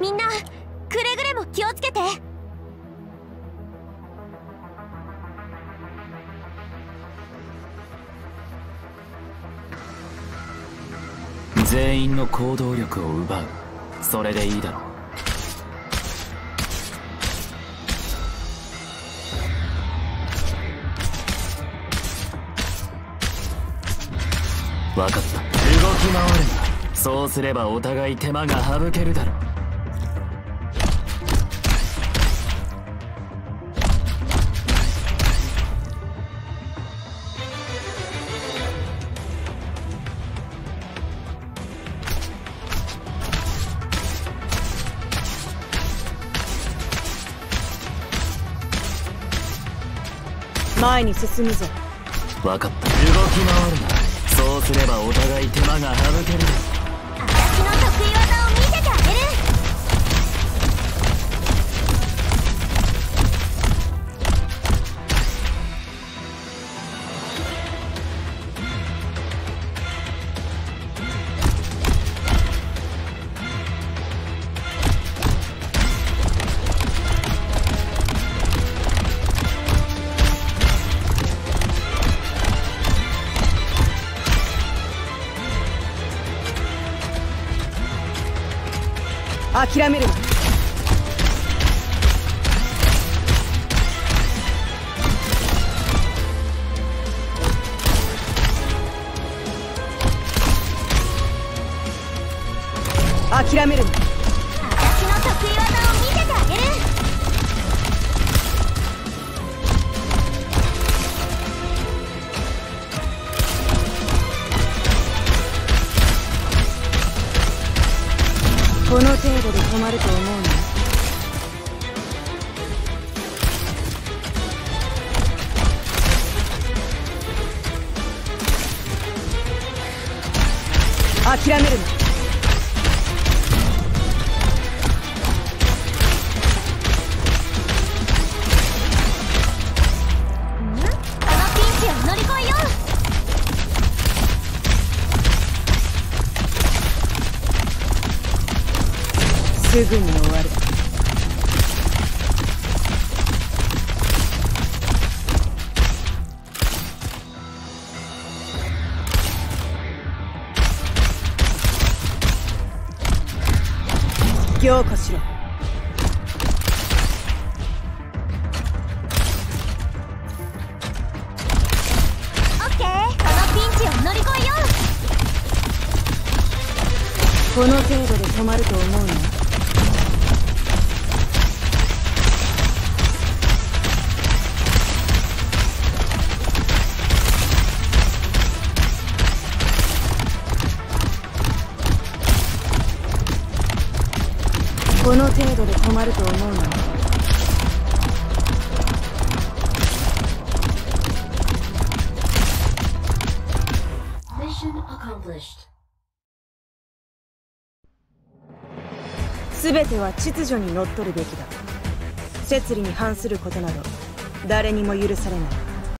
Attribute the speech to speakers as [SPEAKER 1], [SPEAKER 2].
[SPEAKER 1] みんなくれぐれも気をつけて。
[SPEAKER 2] 全員の行動力を奪う。それでいいだろう。分かった。動き回るな。そうすればお互い手間が省けるだろう。
[SPEAKER 3] 前に進むぞ。
[SPEAKER 2] 分かった。動き回るな。そうすればお互い手間が省ける。
[SPEAKER 1] 私の得
[SPEAKER 3] 諦めるな。諦めるな。
[SPEAKER 1] 私の得意技を見せてあげる。
[SPEAKER 3] この程度で止まると思うな諦めるな。すぐに終わる。凝固しろ。
[SPEAKER 1] このピンチを乗り越えよ
[SPEAKER 3] この程度で止まると思うなこの程度で止まると思うな.全ては秩序にのっとるべきだ。摂理に反することなど誰にも許されない